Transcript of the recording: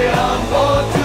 triunfo.